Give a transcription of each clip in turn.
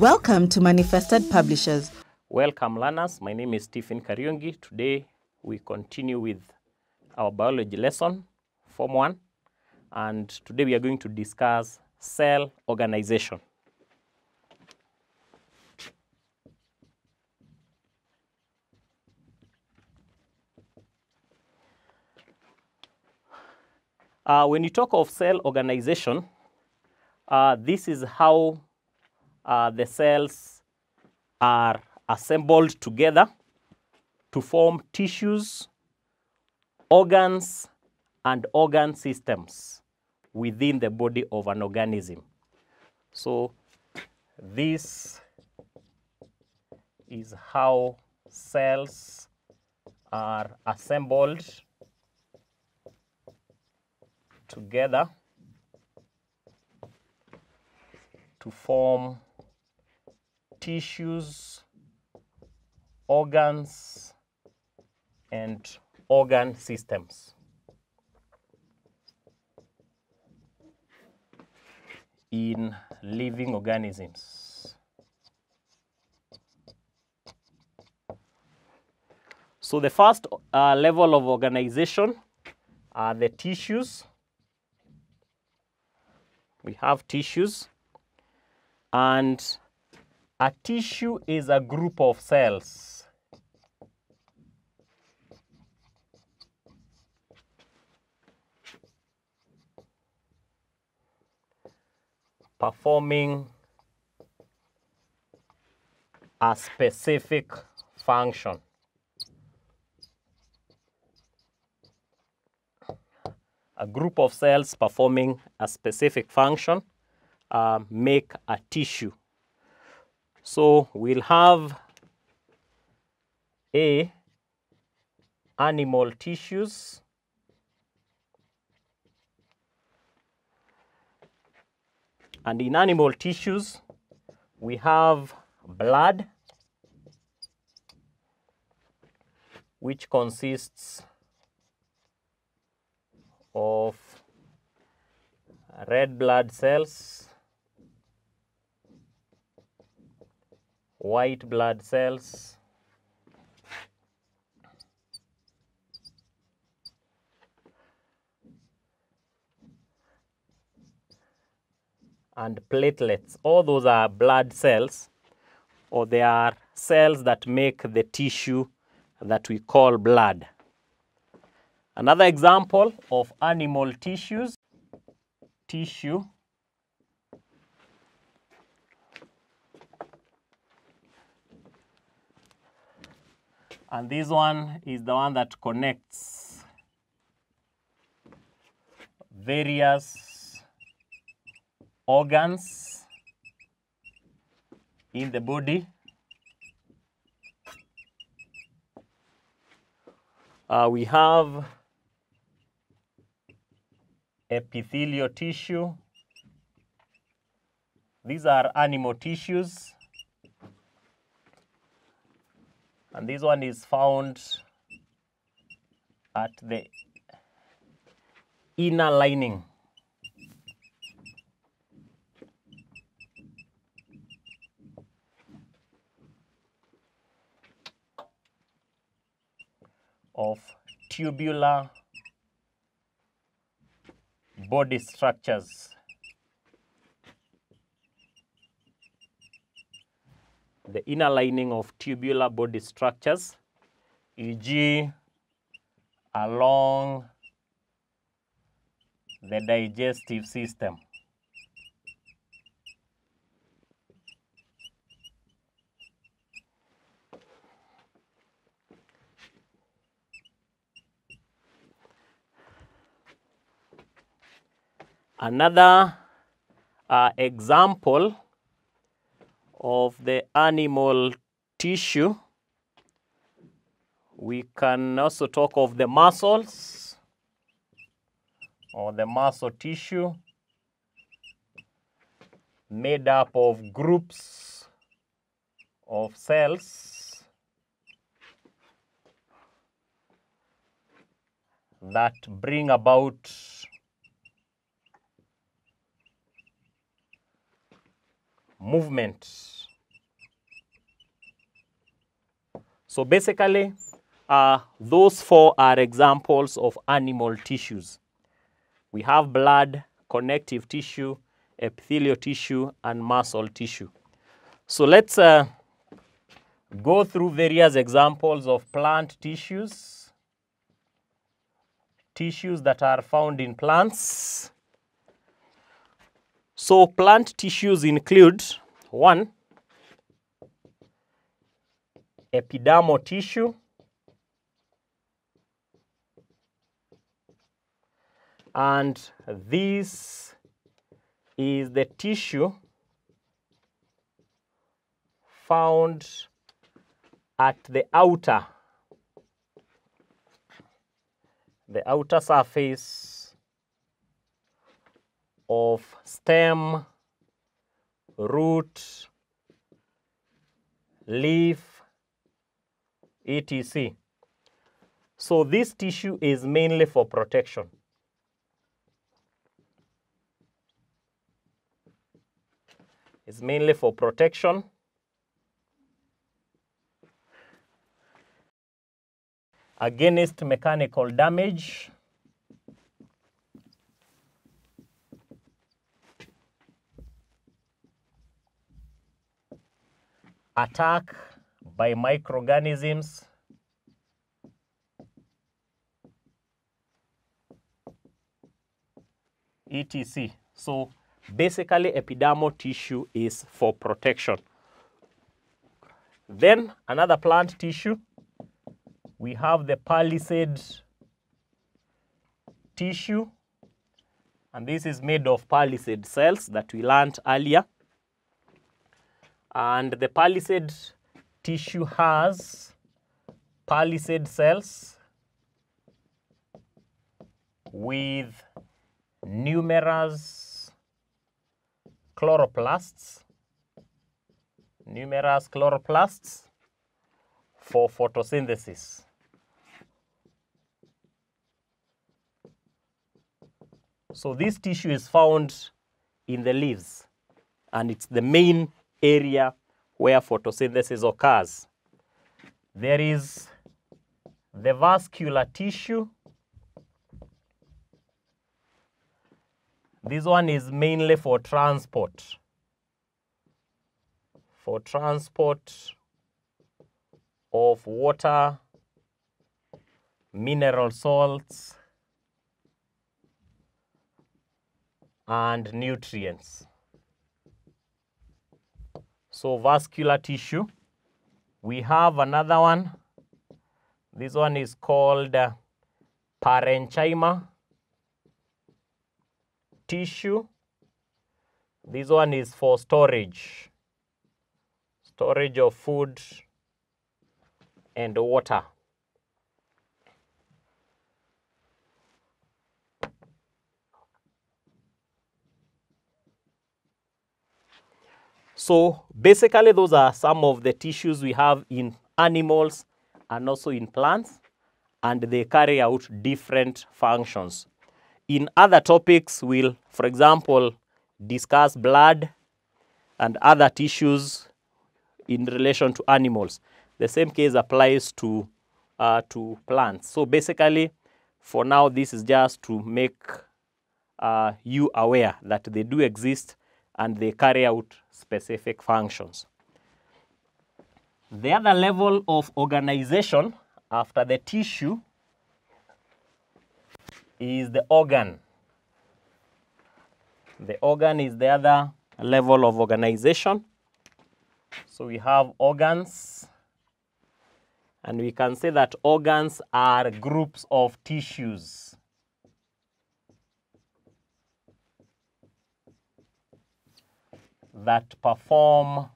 Welcome to Manifested Publishers. Welcome, learners. My name is Stephen Kariungi. Today we continue with our biology lesson, Form 1, and today we are going to discuss cell organization. Uh, when you talk of cell organization, uh, this is how uh, the cells are assembled together to form tissues, organs, and organ systems within the body of an organism. So, this is how cells are assembled together to form tissues, organs, and organ systems. in living organisms. So the first uh, level of organization are the tissues. We have tissues and a tissue is a group of cells. performing a specific function. A group of cells performing a specific function uh, make a tissue. So we'll have A, animal tissues, And in animal tissues, we have blood, which consists of red blood cells, white blood cells, and platelets. All those are blood cells, or they are cells that make the tissue that we call blood. Another example of animal tissues, tissue, and this one is the one that connects various organs in the body. Uh, we have epithelial tissue. These are animal tissues. And this one is found at the inner lining of tubular body structures. Inner lining of tubular body structures, e.g., along the digestive system. Another uh, example of the animal tissue, we can also talk of the muscles or the muscle tissue made up of groups of cells. That bring about movement. So basically, uh, those four are examples of animal tissues. We have blood, connective tissue, epithelial tissue, and muscle tissue. So let's uh, go through various examples of plant tissues, tissues that are found in plants. So plant tissues include one, epidermal tissue, and this is the tissue found at the outer the outer surface of stem root leaf etc so this tissue is mainly for protection It's mainly for protection. Against mechanical damage. Attack by microorganisms. etc. So basically epidermal tissue is for protection. Then another plant tissue, we have the palisade tissue, and this is made of palisade cells that we learned earlier. And the palisade tissue has palisade cells with numerous chloroplasts, numerous chloroplasts for photosynthesis. So this tissue is found in the leaves and it's the main area where photosynthesis occurs. There is the vascular tissue. This one is mainly for transport. For transport of water, mineral salts, and nutrients. So vascular tissue. We have another one. This one is called uh, parenchyma tissue. This one is for storage, storage of food and water. So basically those are some of the tissues we have in animals and also in plants and they carry out different functions. In other topics we'll for example discuss blood and other tissues in relation to animals. The same case applies to uh, to plants. So basically for now this is just to make uh, you aware that they do exist and they carry out specific functions. The other level of organization after the tissue is the organ. The organ is the other level of organization. So we have organs, and we can say that organs are groups of tissues. That perform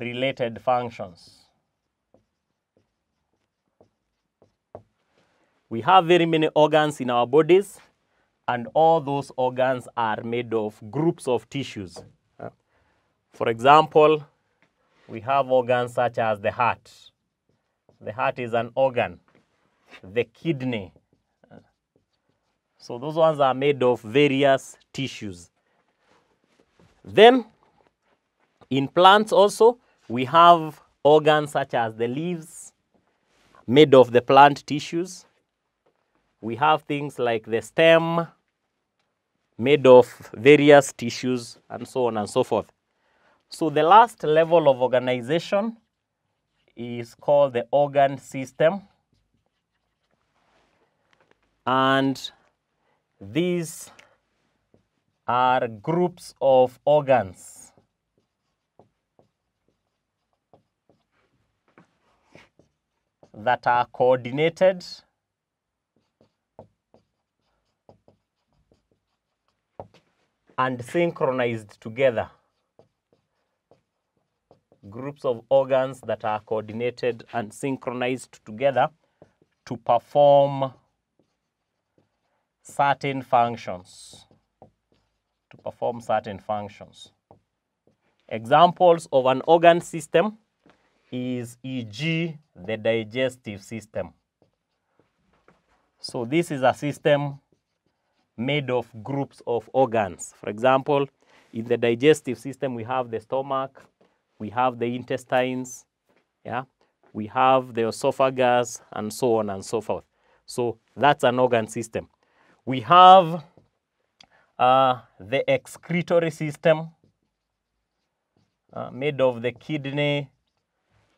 related functions. We have very many organs in our bodies, and all those organs are made of groups of tissues. Uh, For example, we have organs such as the heart. The heart is an organ, the kidney, so those ones are made of various tissues. Then in plants also, We have organs such as the leaves made of the plant tissues. We have things like the stem made of various tissues and so on and so forth. So the last level of organization is called the organ system. And these are groups of organs. that are coordinated and synchronized together. Groups of organs that are coordinated and synchronized together to perform certain functions. To perform certain functions. Examples of an organ system is e.g. the digestive system. So this is a system made of groups of organs. For example, in the digestive system, we have the stomach, we have the intestines, yeah, we have the esophagus, and so on and so forth. So that's an organ system. We have uh, the excretory system uh, made of the kidney,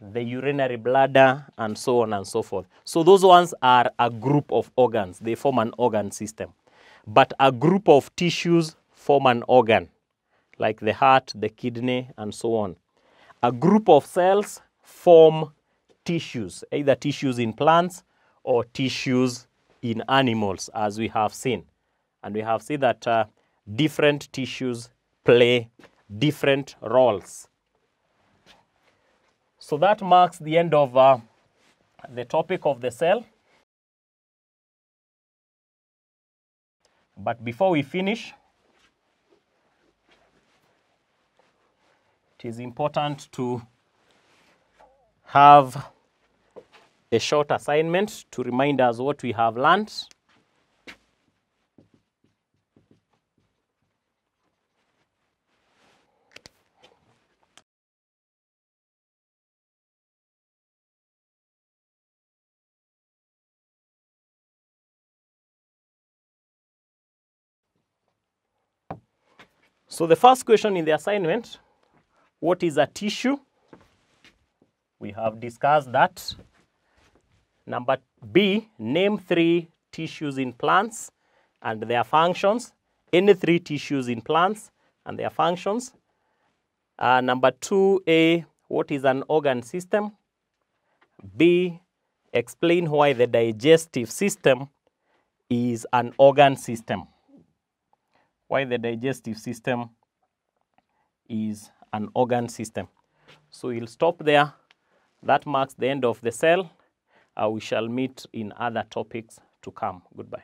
the urinary bladder, and so on and so forth. So those ones are a group of organs. They form an organ system. But a group of tissues form an organ, like the heart, the kidney, and so on. A group of cells form tissues, either tissues in plants or tissues in animals, as we have seen. And we have seen that uh, different tissues play different roles. So that marks the end of uh, the topic of the cell. But before we finish, it is important to have a short assignment to remind us what we have learned. So the first question in the assignment, what is a tissue? We have discussed that. Number B, name three tissues in plants and their functions. Any three tissues in plants and their functions. Uh, number two, A, what is an organ system? B, explain why the digestive system is an organ system. Why the digestive system is an organ system. So we'll stop there. That marks the end of the cell. Uh, we shall meet in other topics to come. Goodbye.